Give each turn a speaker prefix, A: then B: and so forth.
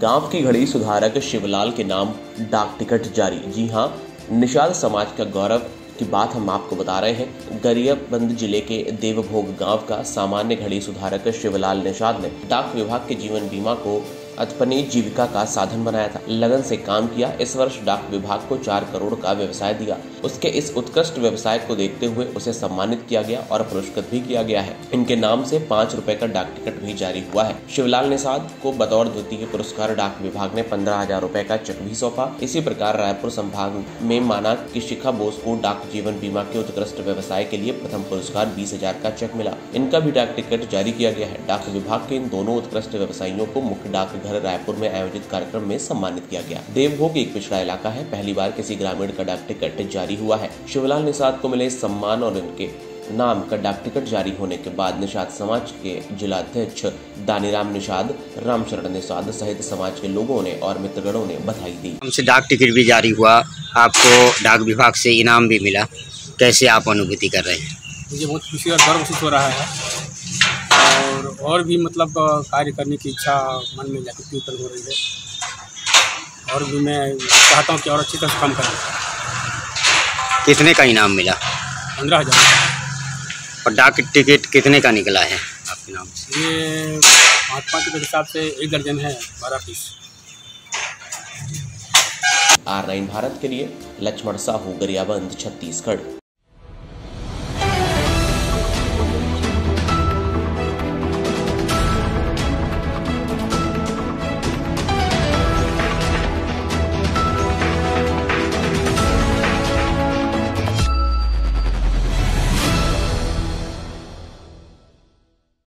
A: गाँव की घड़ी सुधारक शिवलाल के नाम डाक टिकट जारी। जी हाँ निषाद समाज का गौरव की बात हम आपको बता रहे हैं। गरियाबंद ज़िले के देवभोग गाँव का सामान्य घड़ी सुधारक शिवलाल निषाद ने डाक विभाग के जीवन बीमा को अपनी जीविका का साधन बनाया था। लगन से काम किया। इस वर्ष डाक विभाग को चार करोड़ का व्यवसाय दिया। उसके इस उत्कृष्ट व्यवसाय को देखते हुए उसे सम्मानित किया गया और पुरस्कृत भी किया गया है। इनके नाम से पाँच रूपए का डाक टिकट भी जारी हुआ है। शिवलाल निषाद को बतौर द्वितीय पुरस्कार डाक विभाग ने पंद्रह हज़ार रूपए का चेक भी सौंपा। इसी प्रकार रायपुर संभाग में माना की शिखा बोस को डाक जीवन बीमा के उत्कृष्ट व्यवसाय के लिए प्रथम पुरस्कार बीस हज़ार का चेक मिला। इनका भी डाक टिकट जारी किया गया है। डाक विभाग के इन दोनों उत्कृष्ट व्यवसायियों को मुख्य डाक घर रायपुर में आयोजित कार्यक्रम में सम्मानित किया गया। देवभोग एक पिछड़ा इलाका है। पहली बार किसी ग्रामीण का डाक टिकट जारी हुआ है। शिवलाल निषाद को मिले सम्मान और उनके नाम का डाक टिकट जारी होने के बाद निषाद समाज के जिलाध्यक्ष दानीराम निषाद रामचरण निषाद सहित समाज के लोगों ने और मित्रगणों ने बधाई दी।
B: हमसे डाक टिकट भी जारी हुआ। आपको डाक विभाग से इनाम भी मिला। कैसे आप अनुभूति कर रहे हैं?
C: मुझे बहुत खुशी और गर्व महसूस हो रहा है। और भी मतलब कार्य करने की इच्छा मन में जागृति उत्पन्न हो रही है। और भी मैं चाहता हूँ कि और अच्छी तरह से काम करें।
B: कितने का इनाम मिला?
C: पंद्रह हज़ार।
B: और डाक टिकट कितने का निकला है आपके नाम से?
C: ये पाँच पाँच के हिसाब से एक दर्जन है बारह पीस।
A: आर नाइन भारत के लिए लक्ष्मण साहू गरियाबंद छत्तीसगढ़।